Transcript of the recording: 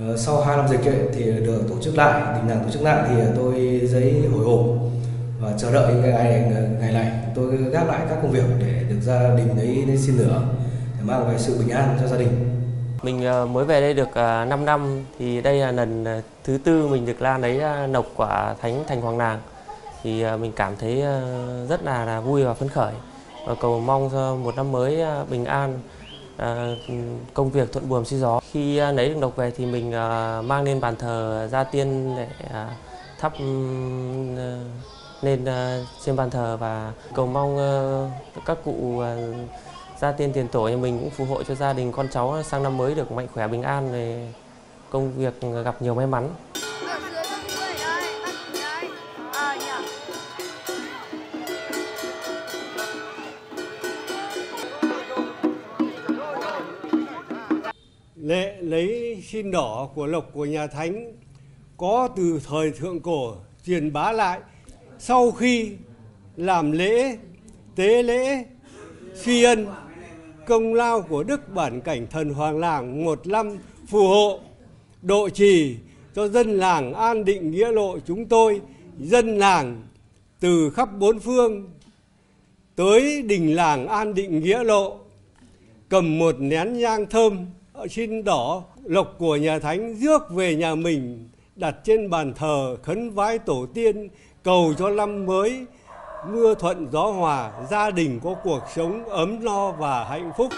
Ờ, sau 2 năm dịch ấy, thì được tổ chức lại, đình làng tổ chức lại thì tôi giấy hồi hộp và chờ đợi ngày ngày này tôi gác lại các công việc để được gia đình đấy đến xin lửa để mang về sự bình an cho gia đình. Mình ờ, mới về đây được ờ, 5 năm thì đây là lần thứ tư mình được la lấy nọc quả thánh thành hoàng làng thì mình cảm thấy rất là, là vui và phấn khởi và cầu mong cho một năm mới bình an À, công việc thuận buồm xuôi gió khi à, lấy được độc về thì mình à, mang lên bàn thờ gia tiên để thắp lên trên bàn thờ và cầu mong các cụ gia tiên tiền tổ nhà mình cũng phù hộ cho gia đình, con cháu sang năm mới được mạnh khỏe, bình an về công việc gặp nhiều may mắn. Lễ lấy xin đỏ của lộc của nhà Thánh có từ thời thượng cổ truyền bá lại. Sau khi làm lễ tế lễ suy ân công lao của Đức Bản Cảnh Thần Hoàng Làng một năm phù hộ, độ trì cho dân làng an định nghĩa lộ chúng tôi, dân làng từ khắp bốn phương tới đình làng an định nghĩa lộ, cầm một nén nhang thơm xin đỏ lộc của nhà thánh rước về nhà mình, đặt trên bàn thờ khấn vái tổ tiên, cầu cho năm mới, mưa thuận gió hòa, gia đình có cuộc sống ấm no và hạnh phúc.